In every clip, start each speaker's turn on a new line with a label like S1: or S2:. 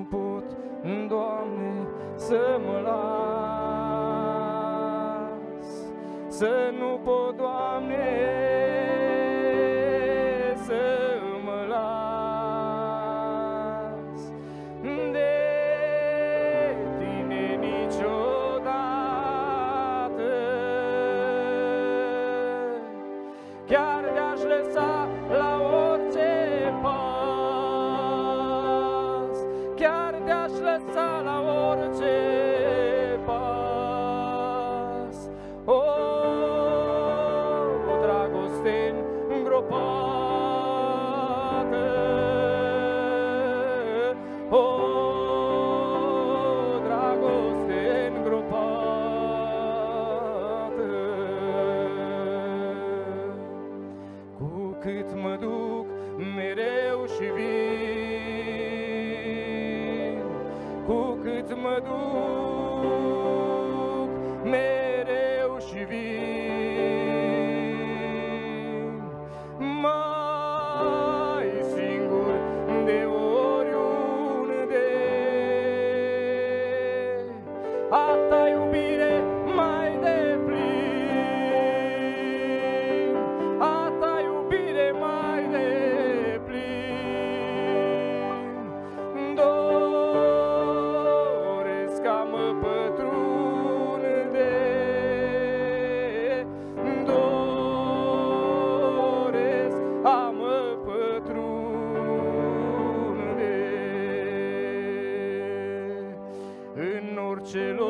S1: Să nu pot, Doamne, să mă las Să nu pot, O, dragoste îngropată cu cât mă duc mereu și vin Cu cât mă duc mereu în orice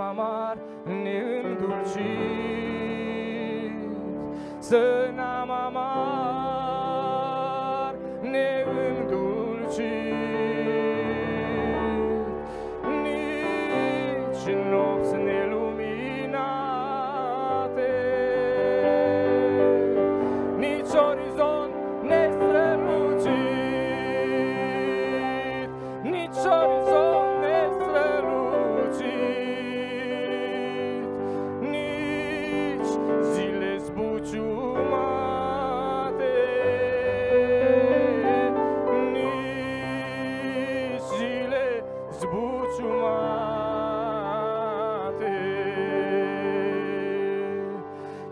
S1: amar neîndulcit Să n-am amar neîndulcit Nici în nopți neluminate Nici orizont zbuciumate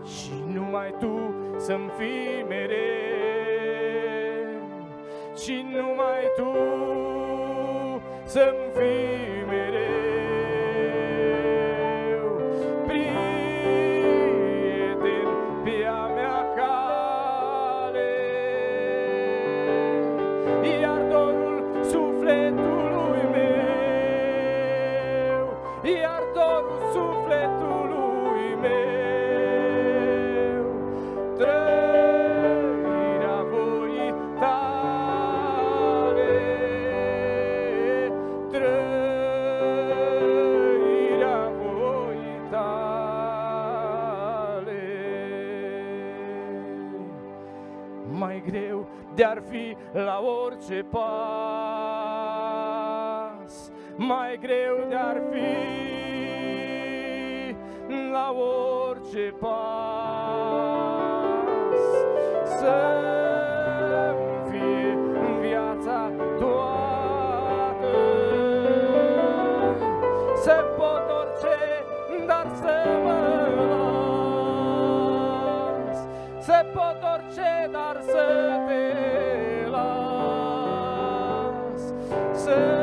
S1: Și numai Tu să-mi fii mereu. Și numai Tu să-mi fii sufletului meu. Trăirea voii tale Trăirea voii tale. Mai greu de-ar fi la orice pas Mai greu de-ar fi la orice pas. Să-mi fie în viața toată. Să pot orice, dar să mă las. Dar să te las. Să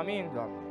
S1: Amém? Amém.